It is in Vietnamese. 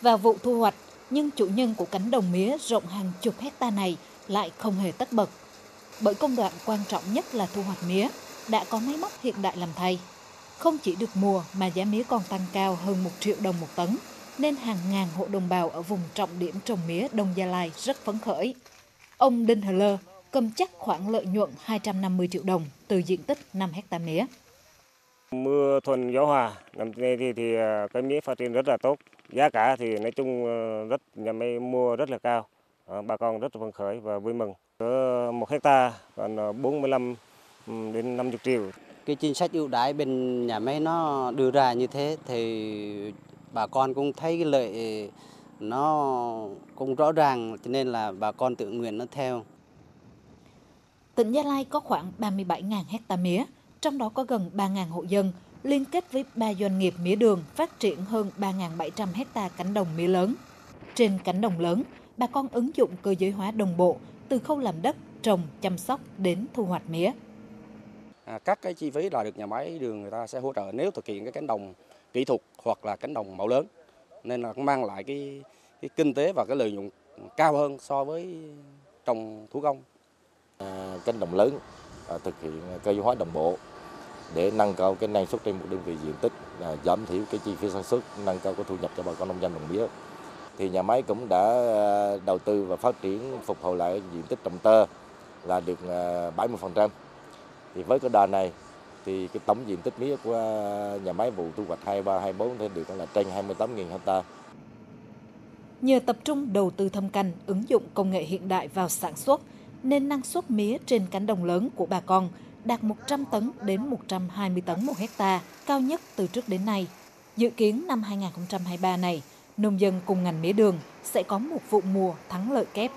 Vào vụ thu hoạch, nhưng chủ nhân của cánh đồng mía rộng hàng chục hecta này lại không hề tất bật. Bởi công đoạn quan trọng nhất là thu hoạch mía, đã có máy móc hiện đại làm thay. Không chỉ được mùa mà giá mía còn tăng cao hơn 1 triệu đồng một tấn, nên hàng ngàn hộ đồng bào ở vùng trọng điểm trồng mía Đông Gia Lai rất phấn khởi. Ông Đinh Hờ Lơ cầm chắc khoản lợi nhuận 250 triệu đồng từ diện tích 5 hecta mía. Mưa thuần gió hòa, năm nay thì, thì à, cái mía phát triển rất là tốt. Giá cả thì nói chung ờ, rất nhà máy mua rất là cao. Ờ, Bà con rất là phấn khởi và vui mừng. Ở một hecta còn ờ, 45 ừ, đến 50 triệu. cái chính sách ưu đãi bên nhà máy nó đưa ra như thế thì bà con cũng thấy cái lợi nó cũng rõ ràng cho nên là bà con tự nguyện nó theo Tỉnh Gia Lai có khoảng 37.000 hecta mía, trong đó có gần 3.000 hộ dân, liên kết với 3 doanh nghiệp mía đường phát triển hơn 3.700 hecta cánh đồng mía lớn. Trên cánh đồng lớn, bà con ứng dụng cơ giới hóa đồng bộ từ khâu làm đất, trồng, chăm sóc đến thu hoạch mía. À, các cái chi phí là được nhà máy đường người ta sẽ hỗ trợ nếu thực hiện cái cánh đồng kỹ thuật hoặc là cánh đồng mẫu lớn nên là cũng mang lại cái, cái kinh tế và cái lợi nhuận cao hơn so với trồng thủ công À, cánh đồng lớn à, thực hiện cơ giới hóa đồng bộ để nâng cao cái năng suất trên một đơn vị diện tích, à, giảm thiểu cái chi phí sản xuất, nâng cao cái thu nhập cho bà con nông dân trồng mía. Thì nhà máy cũng đã ờ, đầu tư và phát triển phục hồi lại diện tích trồng tơ là được ờ, 70%. Thì với cái đà này thì cái tổng diện tích mía của ờ, nhà máy vụ thu hoạch 23 24 thì được là trên 28.000 hecta. Nhờ tập trung đầu tư thâm canh, ứng dụng công nghệ hiện đại vào sản xuất, nên năng suất mía trên cánh đồng lớn của bà con đạt 100 tấn đến 120 tấn một hecta, cao nhất từ trước đến nay. Dự kiến năm 2023 này, nông dân cùng ngành mía đường sẽ có một vụ mùa thắng lợi kép.